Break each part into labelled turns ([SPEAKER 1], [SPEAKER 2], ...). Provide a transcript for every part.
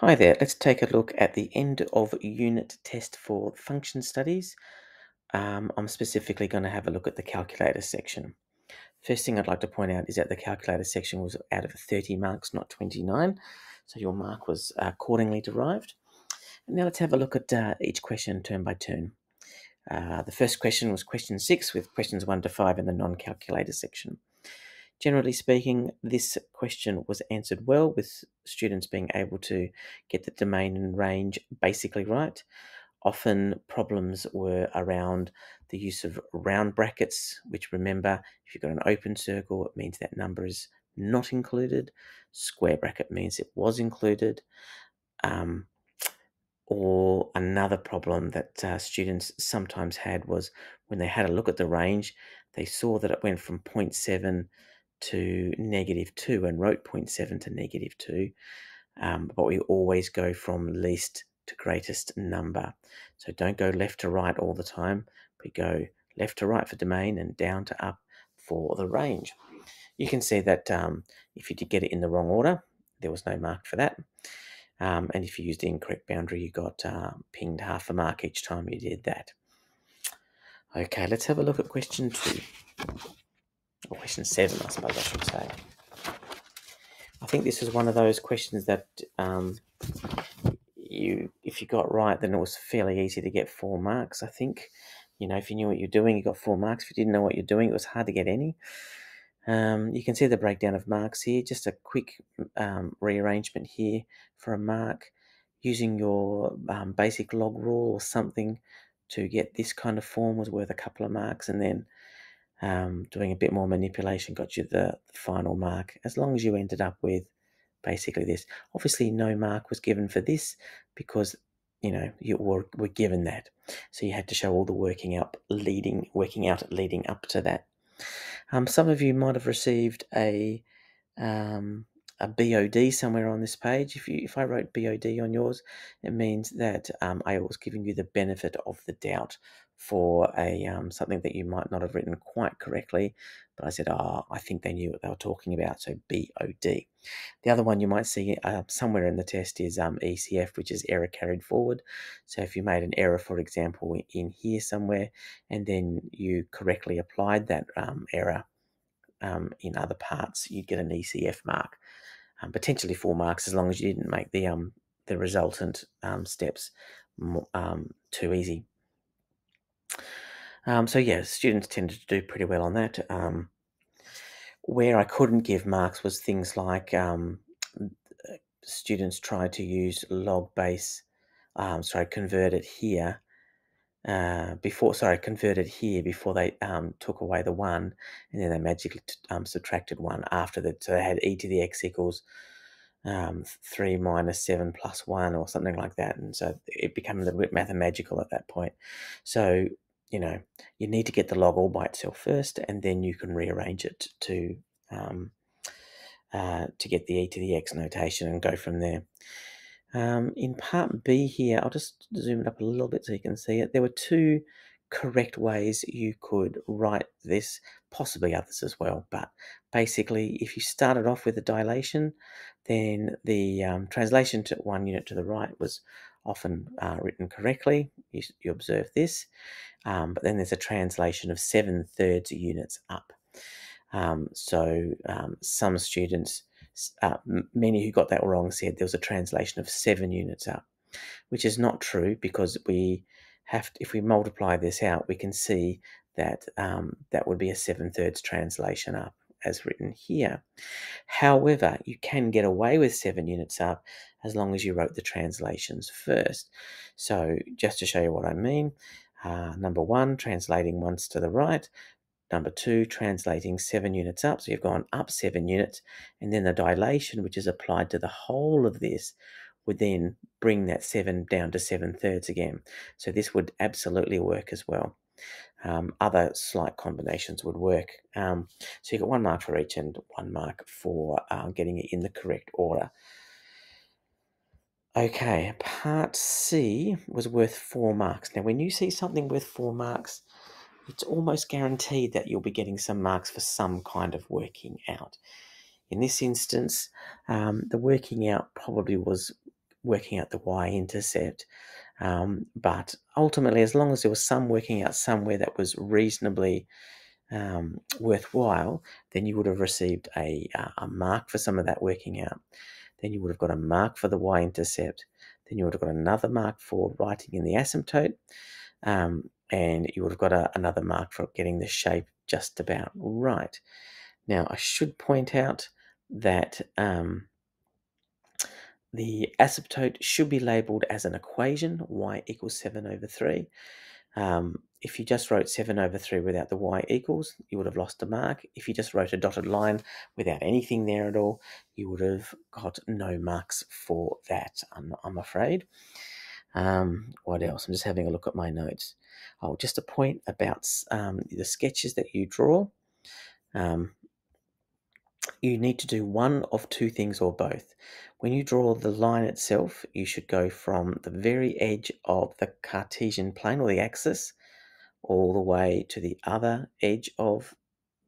[SPEAKER 1] Hi there, let's take a look at the end of unit test for function studies. Um, I'm specifically going to have a look at the calculator section. First thing I'd like to point out is that the calculator section was out of 30 marks, not 29. So your mark was accordingly derived. And now let's have a look at uh, each question turn by turn. Uh, the first question was question six with questions one to five in the non-calculator section. Generally speaking, this question was answered well with students being able to get the domain and range basically right. Often problems were around the use of round brackets, which remember, if you've got an open circle, it means that number is not included. Square bracket means it was included. Um, or another problem that uh, students sometimes had was when they had a look at the range, they saw that it went from 0.7 to negative 2 and wrote 0.7 to negative 2. Um, but we always go from least to greatest number. So don't go left to right all the time. We go left to right for domain and down to up for the range. You can see that um, if you did get it in the wrong order, there was no mark for that. Um, and if you used the incorrect boundary, you got uh, pinged half a mark each time you did that. Okay, let's have a look at question two question seven, I suppose I should say. I think this is one of those questions that um, you, if you got right, then it was fairly easy to get four marks. I think, you know, if you knew what you're doing, you got four marks. If you didn't know what you're doing, it was hard to get any. Um, you can see the breakdown of marks here. Just a quick um, rearrangement here for a mark using your um, basic log rule or something to get this kind of form was worth a couple of marks, and then um, doing a bit more manipulation got you the, final mark, as long as you ended up with basically this. Obviously, no mark was given for this because you know you were, were given that, so you had to show all the working out leading working out leading up to that. Um, some of you might have received a um, a BOD somewhere on this page. If you if I wrote BOD on yours, it means that um, I was giving you the benefit of the doubt for a um, something that you might not have written quite correctly, but I said, "Ah, oh, I think they knew what they were talking about." So BOD. The other one you might see uh, somewhere in the test is um, ECF, which is error carried forward. So if you made an error, for example, in here somewhere, and then you correctly applied that um, error um, in other parts, you'd get an ECF mark, um, potentially four marks, as long as you didn't make the um, the resultant um, steps um, too easy. Um, so yeah, students tended to do pretty well on that. Um, where I couldn't give marks was things like um, students tried to use log base, um, sorry, convert it here uh, before, sorry, converted here before they um, took away the one, and then they magically um, subtracted one after that. So they had e to the x equals um, 3 minus 7 plus 1 or something like that. And so it became a little bit mathematical at that point. So you know, you need to get the log all by itself first, and then you can rearrange it to um, uh, to get the e to the x notation and go from there. Um, in part B here, I'll just zoom it up a little bit so you can see it. There were two correct ways you could write this, possibly others as well. But basically, if you started off with a dilation, then the um, translation to one unit to the right was often uh, written correctly. You, you observe this. Um, but then there's a translation of seven thirds units up. Um, so um, some students, uh, many who got that wrong, said there was a translation of seven units up, which is not true because we have, to, if we multiply this out, we can see that um, that would be a seven thirds translation up as written here. However, you can get away with seven units up as long as you wrote the translations first. So just to show you what I mean, uh, number one, translating once to the right. Number two, translating seven units up. So you've gone up seven units. And then the dilation, which is applied to the whole of this, would then bring that seven down to seven thirds again. So this would absolutely work as well. Um, other slight combinations would work. Um, so you've got one mark for each and one mark for uh, getting it in the correct order. Okay, part C was worth four marks. Now, when you see something worth four marks, it's almost guaranteed that you'll be getting some marks for some kind of working out. In this instance, um, the working out probably was working out the y-intercept. Um, but ultimately, as long as there was some working out somewhere that was reasonably um, worthwhile, then you would have received a, uh, a mark for some of that working out. Then you would have got a mark for the y-intercept. Then you would have got another mark for writing in the asymptote. Um, and you would have got a, another mark for getting the shape just about right. Now, I should point out that um, the asymptote should be labelled as an equation, y equals 7 over 3. Um, if you just wrote 7 over 3 without the y equals, you would have lost a mark. If you just wrote a dotted line without anything there at all, you would have got no marks for that, I'm, I'm afraid. Um, what else? I'm just having a look at my notes. Oh, just a point about um, the sketches that you draw. Um, you need to do one of two things or both. When you draw the line itself, you should go from the very edge of the Cartesian plane or the axis all the way to the other edge of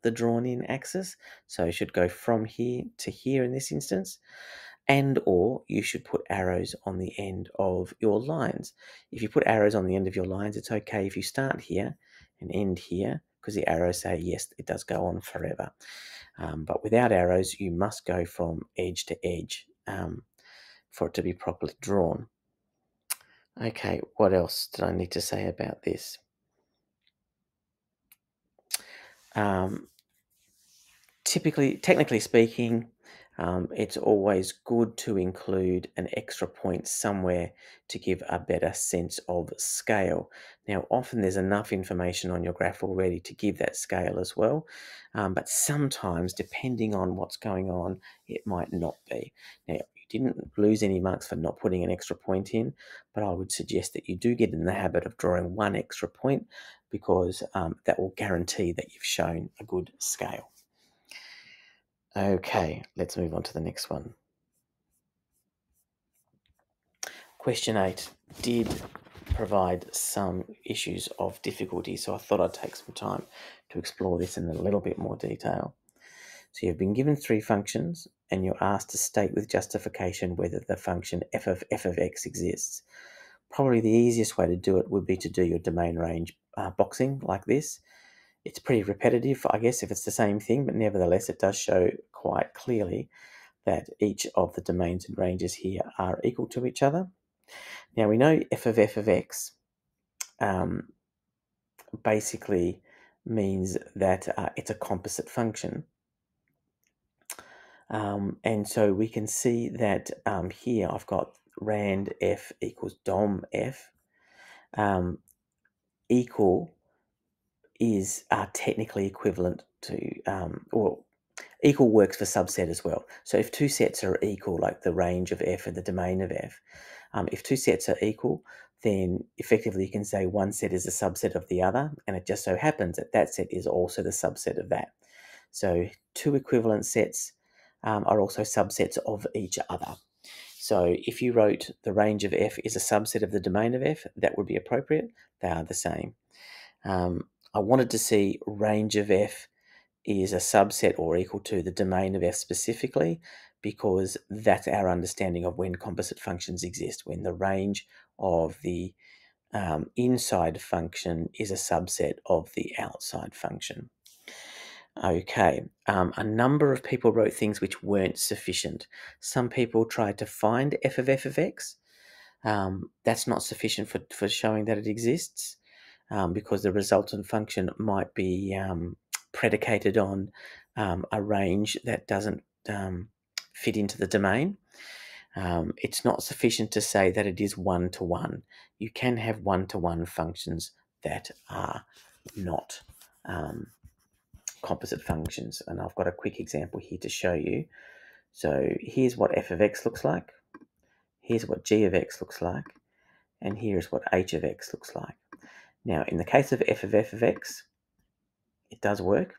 [SPEAKER 1] the drawn in axis. So you should go from here to here in this instance and or you should put arrows on the end of your lines. If you put arrows on the end of your lines, it's okay if you start here and end here because the arrows say yes, it does go on forever. Um, but without arrows, you must go from edge to edge um, for it to be properly drawn. Okay, what else did I need to say about this? Um, typically, technically speaking, um, it's always good to include an extra point somewhere to give a better sense of scale. Now, often there's enough information on your graph already to give that scale as well, um, but sometimes, depending on what's going on, it might not be. Now, you didn't lose any marks for not putting an extra point in, but I would suggest that you do get in the habit of drawing one extra point because um, that will guarantee that you've shown a good scale. Okay, let's move on to the next one. Question 8 did provide some issues of difficulty, so I thought I'd take some time to explore this in a little bit more detail. So you've been given three functions and you're asked to state with justification whether the function f of f of x exists. Probably the easiest way to do it would be to do your domain range uh, boxing like this it's pretty repetitive, I guess, if it's the same thing, but nevertheless, it does show quite clearly that each of the domains and ranges here are equal to each other. Now we know f of f of x um, basically means that uh, it's a composite function. Um, and so we can see that um, here I've got rand f equals dom f um, equal is are technically equivalent to, um, equal works for subset as well. So if two sets are equal, like the range of f and the domain of f, um, if two sets are equal, then effectively you can say one set is a subset of the other, and it just so happens that that set is also the subset of that. So two equivalent sets um, are also subsets of each other. So if you wrote the range of f is a subset of the domain of f, that would be appropriate. They are the same. Um, I wanted to see range of f is a subset or equal to the domain of f specifically because that's our understanding of when composite functions exist, when the range of the um, inside function is a subset of the outside function. Okay, um, a number of people wrote things which weren't sufficient. Some people tried to find f of f of x. Um, that's not sufficient for, for showing that it exists um, because the resultant function might be um, predicated on um, a range that doesn't um, fit into the domain. It's not sufficient to say that it is one to one. You can have one to one functions that are not um, composite functions. And I've got a quick example here to show you. So here's what f of x looks like. Here's what g of x looks like. And here's what h of x looks like. Now, in the case of f of f of x, it does work.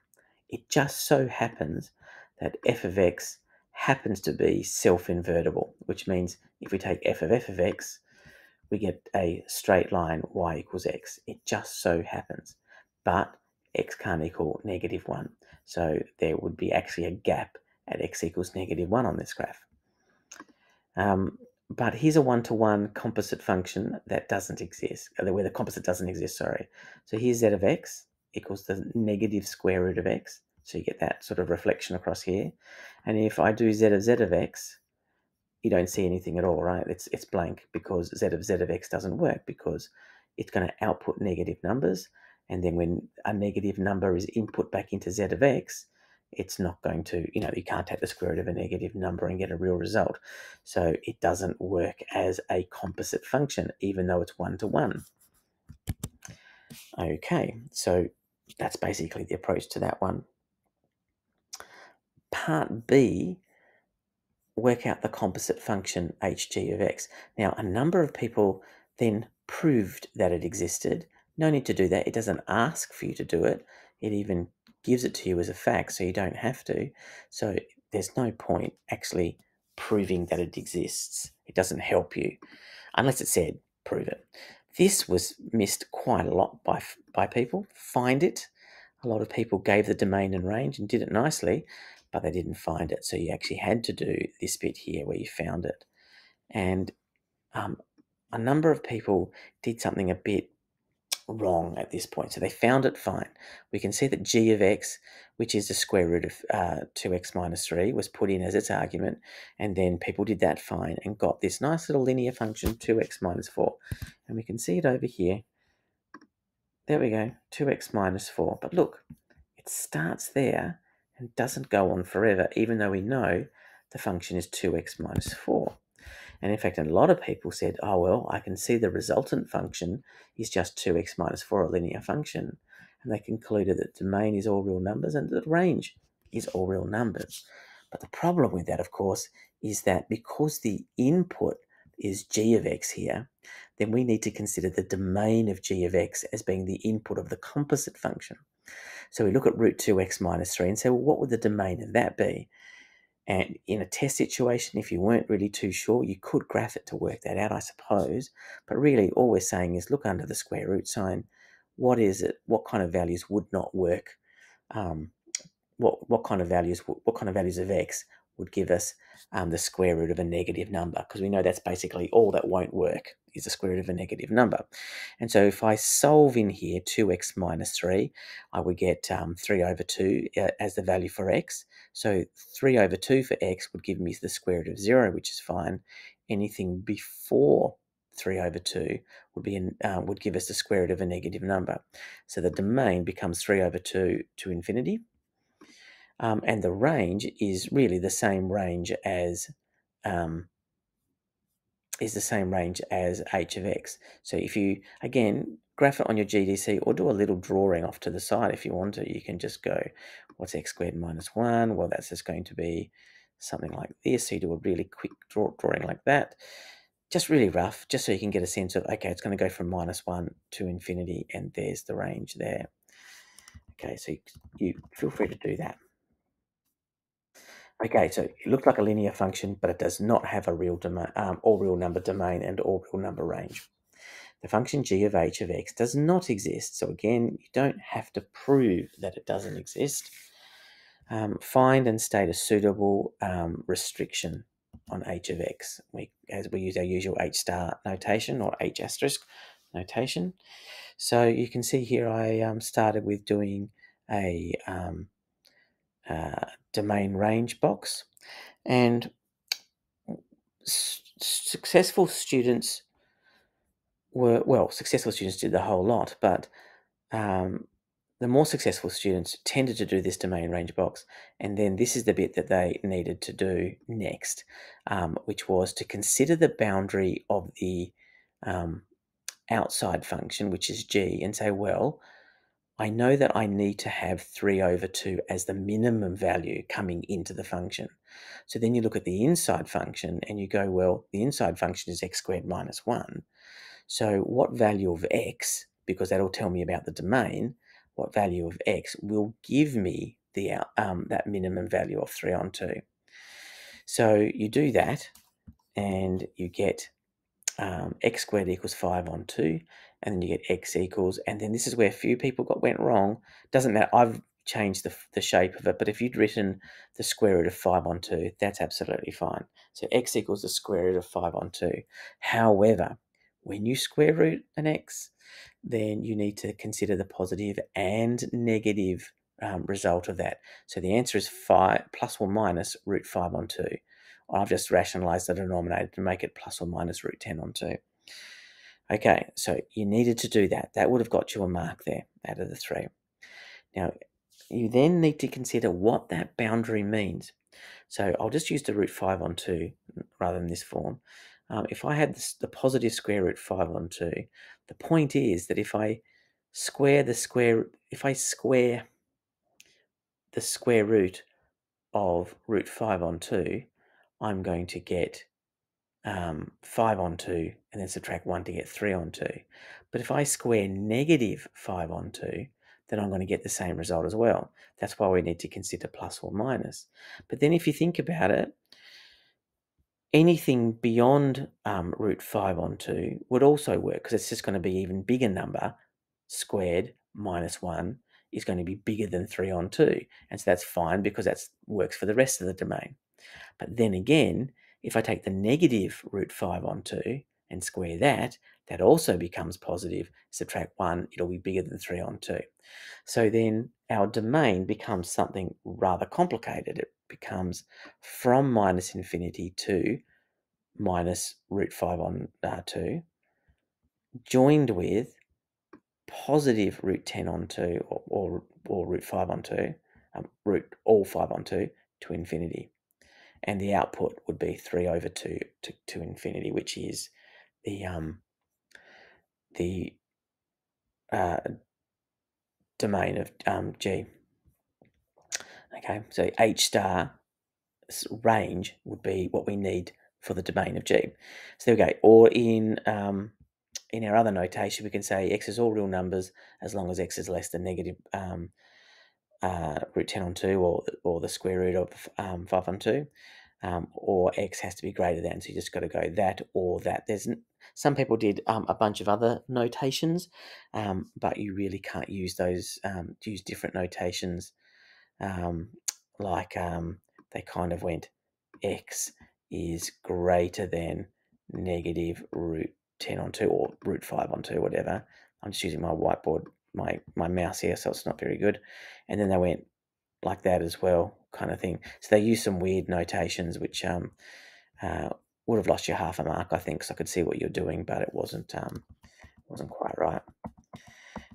[SPEAKER 1] It just so happens that f of x happens to be self-invertible, which means if we take f of f of x, we get a straight line y equals x. It just so happens. But x can't equal negative 1. So there would be actually a gap at x equals negative 1 on this graph. Um, but here's a one-to-one composite function that doesn't exist, uh, where the composite doesn't exist, sorry. So here's z of x equals the negative square root of x. So you get that sort of reflection across here. And if I do z of z of x, you don't see anything at all, right? It's, it's blank because z of z of x doesn't work because it's going to output negative numbers. And then when a negative number is input back into z of x, it's not going to, you know, you can't take the square root of a negative number and get a real result. So it doesn't work as a composite function, even though it's one to one. Okay, so that's basically the approach to that one. Part B, work out the composite function hg of x. Now, a number of people then proved that it existed. No need to do that. It doesn't ask for you to do it. It even gives it to you as a fact, so you don't have to. So there's no point actually proving that it exists. It doesn't help you unless it said prove it. This was missed quite a lot by by people. Find it. A lot of people gave the domain and range and did it nicely, but they didn't find it. So you actually had to do this bit here where you found it. And um, a number of people did something a bit wrong at this point. So they found it fine. We can see that g of x, which is the square root of uh, 2x minus 3, was put in as its argument. And then people did that fine and got this nice little linear function, 2x minus 4. And we can see it over here. There we go, 2x minus 4. But look, it starts there and doesn't go on forever, even though we know the function is 2x minus 4. And in fact, a lot of people said, oh, well, I can see the resultant function is just 2x minus 4, a linear function. And they concluded that domain is all real numbers and the range is all real numbers. But the problem with that, of course, is that because the input is g of x here, then we need to consider the domain of g of x as being the input of the composite function. So we look at root 2x minus 3 and say, well, what would the domain of that be? And in a test situation, if you weren't really too sure, you could graph it to work that out, I suppose. But really, all we're saying is look under the square root sign. What is it? What kind of values would not work? Um, what what kind of values? What kind of values of x would give us um, the square root of a negative number? Because we know that's basically all that won't work is the square root of a negative number. And so if I solve in here 2x minus 3, I would get um, 3 over 2 uh, as the value for x. So 3 over 2 for x would give me the square root of 0, which is fine. Anything before 3 over 2 would be in, uh, would give us the square root of a negative number. So the domain becomes 3 over 2 to infinity. Um, and the range is really the same range as um, is the same range as h of x. So if you, again, graph it on your GDC or do a little drawing off to the side if you want to, you can just go, what's x squared minus 1? Well, that's just going to be something like this. So you do a really quick draw, drawing like that. Just really rough, just so you can get a sense of, okay, it's going to go from minus 1 to infinity, and there's the range there. Okay, so you, you feel free to do that. Okay, so it looks like a linear function, but it does not have a real domain, um, all real number domain and all real number range. The function g of h of x does not exist. So again, you don't have to prove that it doesn't exist. Um, find and state a suitable um, restriction on h of x. We, as we use our usual h star notation or h asterisk notation. So you can see here I um, started with doing a um, uh, domain range box. And successful students were, well, successful students did the whole lot, but um, the more successful students tended to do this domain range box. And then this is the bit that they needed to do next, um, which was to consider the boundary of the um, outside function, which is g, and say, well, I know that I need to have 3 over 2 as the minimum value coming into the function. So then you look at the inside function and you go, well, the inside function is x squared minus 1. So what value of x, because that'll tell me about the domain, what value of x will give me the um, that minimum value of 3 on 2. So you do that and you get um, x squared equals 5 on 2 and then you get x equals, and then this is where a few people got went wrong. Doesn't matter. I've changed the, the shape of it. But if you'd written the square root of 5 on 2, that's absolutely fine. So x equals the square root of 5 on 2. However, when you square root an x, then you need to consider the positive and negative um, result of that. So the answer is 5 plus or minus root 5 on 2. I've just rationalized the denominator to make it plus or minus root 10 on 2. Okay, so you needed to do that. That would have got you a mark there out of the three. Now, you then need to consider what that boundary means. So I'll just use the root 5 on 2 rather than this form. Um, if I had this, the positive square root 5 on 2, the point is that if I square the square, if I square the square root of root 5 on 2, I'm going to get um, 5 on 2 and then subtract 1 to get 3 on 2. But if I square negative 5 on 2, then I'm going to get the same result as well. That's why we need to consider plus or minus. But then if you think about it, anything beyond um, root 5 on 2 would also work because it's just going to be even bigger number squared minus 1 is going to be bigger than 3 on 2. And so that's fine because that works for the rest of the domain. But then again, if I take the negative root 5 on 2 and square that, that also becomes positive. Subtract 1, it'll be bigger than 3 on 2. So then our domain becomes something rather complicated. It becomes from minus infinity to minus root 5 on uh, 2, joined with positive root 10 on 2 or, or, or root 5 on 2, um, root all 5 on 2 to infinity and the output would be 3 over 2 to, to infinity, which is the um, the uh, domain of um, G. Okay, so H star range would be what we need for the domain of G. So there we go. Or in um, in our other notation, we can say x is all real numbers as long as x is less than negative um, uh, root 10 on 2 or, or the square root of um, 5 on 2 um, or x has to be greater than so you just got to go that or that. There's some people did um, a bunch of other notations um, but you really can't use those um, use different notations um, like they kind of went x is greater than negative root 10 on 2 or root 5 on 2 whatever. I'm just using my whiteboard my my mouse here, so it's not very good. And then they went like that as well, kind of thing. So they used some weird notations, which um, uh, would have lost you half a mark, I think, because I could see what you're doing, but it wasn't um, wasn't quite right.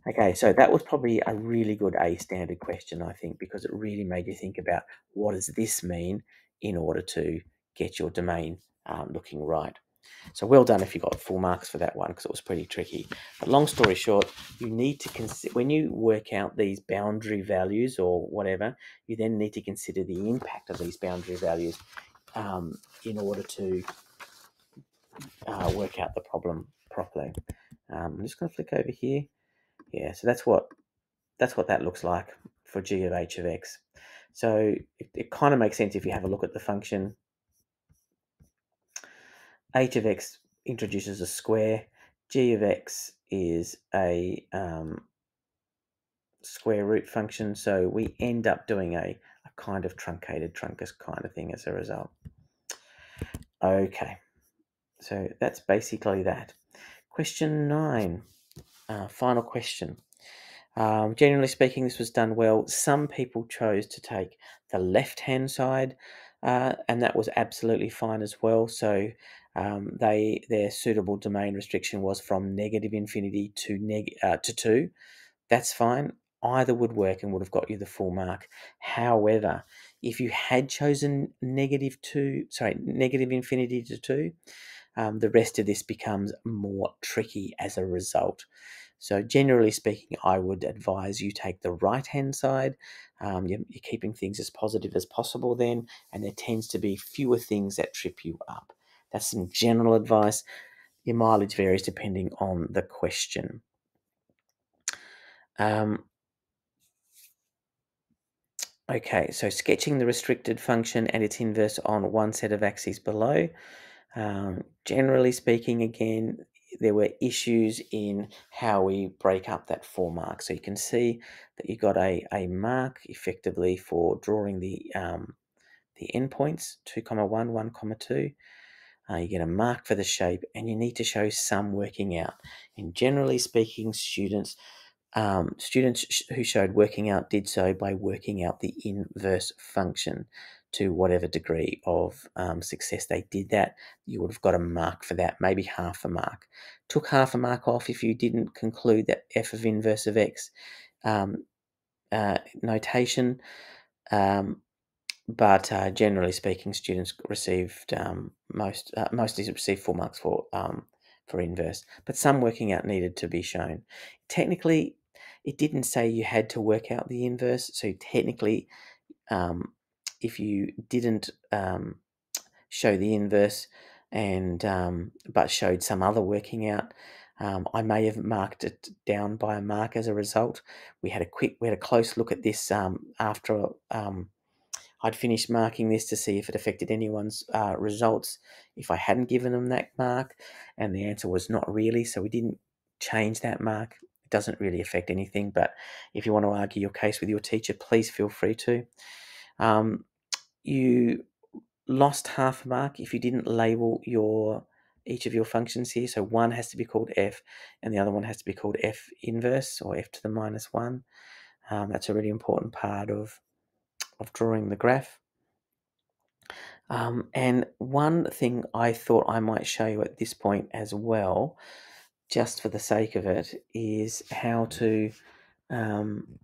[SPEAKER 1] Okay, so that was probably a really good A standard question, I think, because it really made you think about what does this mean in order to get your domain um, looking right. So well done if you got full marks for that one because it was pretty tricky. But long story short, you need to consider when you work out these boundary values or whatever, you then need to consider the impact of these boundary values um, in order to uh, work out the problem properly. Um, I'm just going to flick over here. Yeah, so that's what that's what that looks like for g of h of x. So it, it kind of makes sense if you have a look at the function h of x introduces a square, g of x is a um, square root function, so we end up doing a, a kind of truncated truncus kind of thing as a result. Okay, so that's basically that. Question nine, uh, final question. Um, generally speaking, this was done well. Some people chose to take the left hand side, uh, and that was absolutely fine as well. So um, they their suitable domain restriction was from negative infinity to neg uh, to two. That's fine. Either would work and would have got you the full mark. However, if you had chosen negative two, sorry, negative infinity to two, um, the rest of this becomes more tricky as a result. So, generally speaking, I would advise you take the right hand side. Um, you're, you're, keeping things as positive as possible then, and there tends to be fewer things that trip you up. That's some general advice. Your mileage varies depending on the question. Um, okay, so sketching the restricted function and its inverse on one set of axes below. Um, generally speaking, again, there were issues in how we break up that four mark. So you can see that you got a, a mark effectively for drawing the um, the endpoints, 2 comma 1, 1 comma 2. Uh, you get a mark for the shape and you need to show some working out. And generally speaking, students um, students who showed working out did so by working out the inverse function to whatever degree of um, success they did that. You would have got a mark for that, maybe half a mark. Took half a mark off if you didn't conclude that f of inverse of x um, uh, notation. Um, but uh, generally speaking, students received um, most uh, mostly received full marks for um, for inverse, but some working out needed to be shown. Technically, it didn't say you had to work out the inverse, so technically, um, if you didn't um, show the inverse and um, but showed some other working out, um, I may have marked it down by a mark as a result. We had a quick, we had a close look at this after I'd finished marking this to see if it affected anyone's uh, results if I hadn't given them that mark, and the answer was not really, so we didn't change that mark. It doesn't really affect anything, but if you want to argue your case with your teacher, please feel free to. Um, you lost half a mark if you didn't label your each of your functions here. So one has to be called f, and the other one has to be called f inverse or f to the minus one. Um, that's a really important part of of drawing the graph. Um, and one thing I thought I might show you at this point as well, just for the sake of it, is how to um,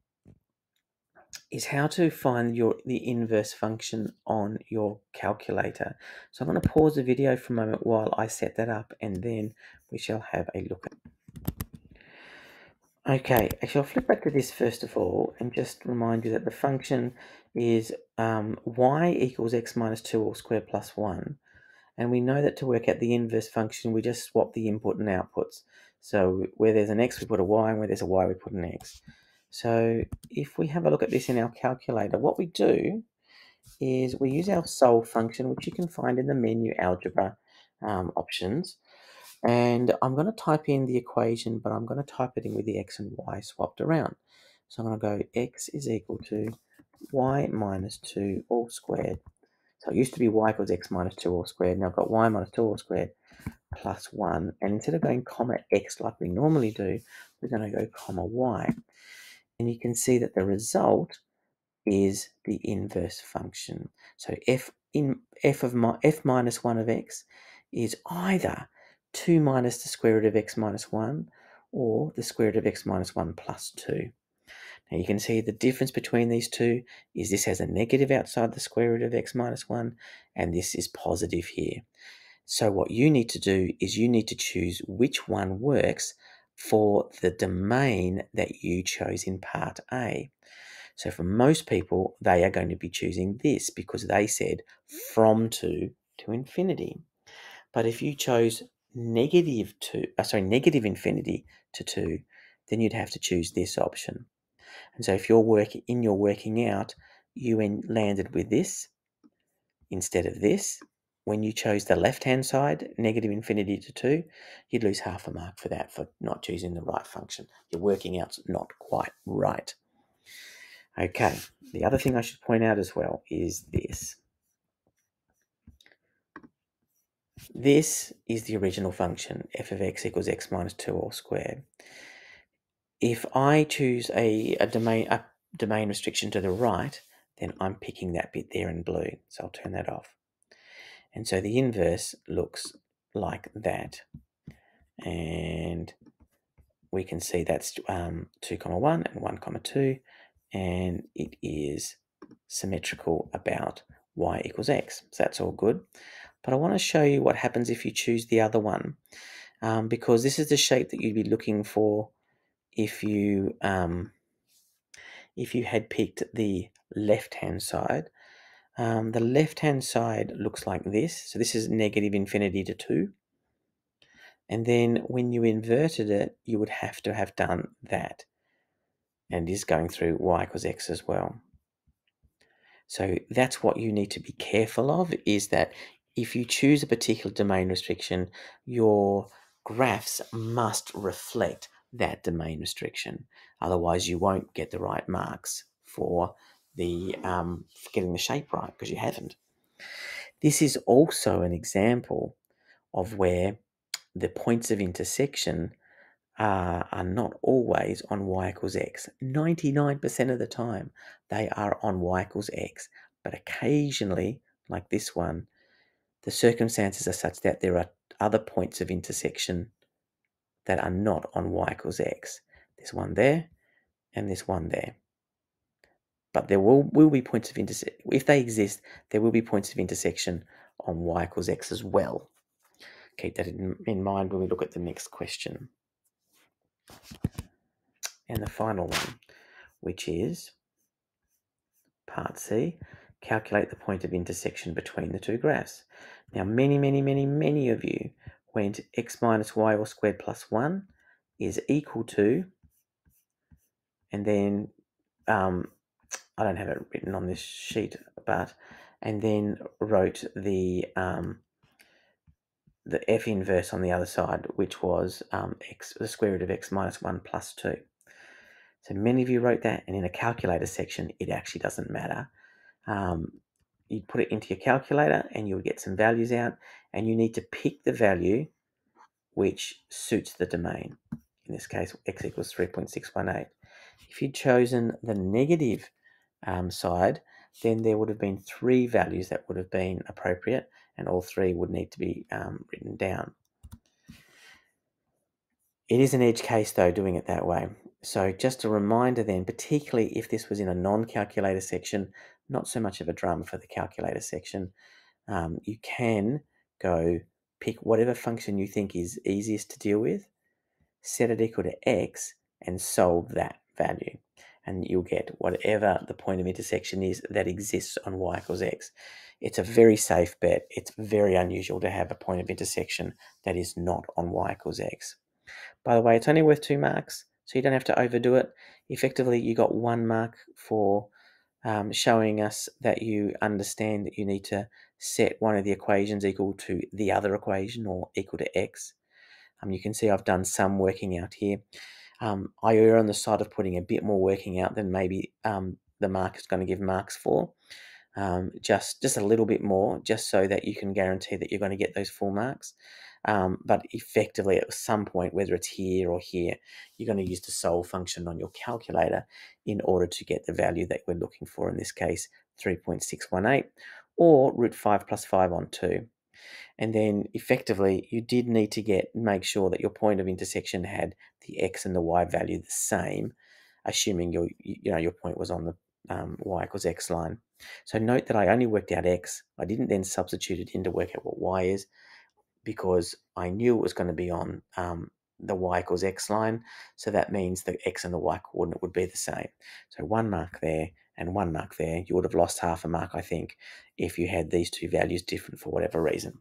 [SPEAKER 1] is how to find your the inverse function on your calculator. So I'm going to pause the video for a moment while I set that up and then we shall have a look at Okay, actually I'll flip back to this first of all and just remind you that the function is um, y equals x minus 2 all squared plus 1. And we know that to work out the inverse function, we just swap the input and outputs. So where there's an x, we put a y, and where there's a y, we put an x. So if we have a look at this in our calculator, what we do is we use our solve function, which you can find in the menu algebra um, options. And I'm going to type in the equation, but I'm going to type it in with the x and y swapped around. So I'm going to go x is equal to y minus 2 all squared. So it used to be y equals x minus 2 all squared. Now I've got y minus 2 all squared plus 1. And instead of going comma x like we normally do, we're going to go comma y. And you can see that the result is the inverse function. So f in f of my, f minus 1 of x is either 2 minus the square root of x minus 1 or the square root of x minus 1 plus 2. Now you can see the difference between these two is this has a negative outside the square root of x minus 1 and this is positive here. So what you need to do is you need to choose which one works for the domain that you chose in part A. So for most people, they are going to be choosing this because they said from 2 to infinity. But if you chose negative 2, uh, sorry, negative infinity to 2, then you'd have to choose this option. And so if you're working in your working out, you landed with this instead of this. When you chose the left-hand side, negative infinity to 2, you'd lose half a mark for that, for not choosing the right function. Your working out's not quite right. Okay, the other thing I should point out as well is this. This is the original function, f of x equals x minus 2 all squared. If I choose a, a, domain, a domain restriction to the right, then I'm picking that bit there in blue. So I'll turn that off. And so the inverse looks like that. And we can see that's um, 2 comma 1 and 1 comma 2 and it is symmetrical about y equals x so that's all good but I want to show you what happens if you choose the other one um, because this is the shape that you'd be looking for if you um, if you had picked the left hand side. Um, the left hand side looks like this. So this is negative infinity to 2. And then when you inverted it, you would have to have done that. And is going through y equals x as well. So that's what you need to be careful of is that if you choose a particular domain restriction, your graphs must reflect that domain restriction. Otherwise, you won't get the right marks for the um, for getting the shape right because you haven't. This is also an example of where the points of intersection are, are not always on y equals x. 99% of the time, they are on y equals x. But occasionally, like this one, the circumstances are such that there are other points of intersection that are not on y equals x. There's one there and there's one there. But there will, will be points of intersection. If they exist, there will be points of intersection on y equals x as well. Keep that in, in mind when we look at the next question. And the final one, which is part C, calculate the point of intersection between the two graphs. Now, many, many, many, many of you went x minus y all squared plus 1 is equal to, and then um, I don't have it written on this sheet, but, and then wrote the um, the f inverse on the other side, which was um, x, the square root of x minus 1 plus 2. So many of you wrote that, and in a calculator section, it actually doesn't matter. Um, you put it into your calculator, and you'll get some values out, and you need to pick the value which suits the domain. In this case, x equals 3.618. If you'd chosen the negative um, side, then there would have been three values that would have been appropriate, and all three would need to be um, written down. It is an edge case though doing it that way. So just a reminder then, particularly if this was in a non-calculator section, not so much of a drama for the calculator section, um, you can go pick whatever function you think is easiest to deal with, set it equal to x, and solve that value and you'll get whatever the point of intersection is that exists on y equals x. It's a very safe bet. It's very unusual to have a point of intersection that is not on y equals x. By the way, it's only worth two marks, so you don't have to overdo it. Effectively, you got one mark for um, showing us that you understand that you need to set one of the equations equal to the other equation or equal to x. Um, you can see I've done some working out here. Um, I err on the side of putting a bit more working out than maybe um, the mark is going to give marks for. Um, just just a little bit more, just so that you can guarantee that you're going to get those full marks. Um, but effectively, at some point, whether it's here or here, you're going to use the solve function on your calculator in order to get the value that we're looking for. In this case, 3.618, or root 5 plus 5 on 2 and then effectively you did need to get make sure that your point of intersection had the x and the y value the same assuming your you know your point was on the um, y equals x line. So note that i only worked out x. I didn't then substitute it in to work out what y is because i knew it was going to be on um, the y equals x line so that means the x and the y coordinate would be the same so one mark there and one mark there you would have lost half a mark i think if you had these two values different for whatever reason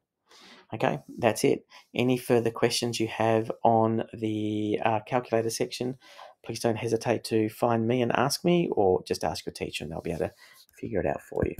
[SPEAKER 1] Okay, that's it. Any further questions you have on the uh, calculator section, please don't hesitate to find me and ask me, or just ask your teacher and they'll be able to figure it out for you.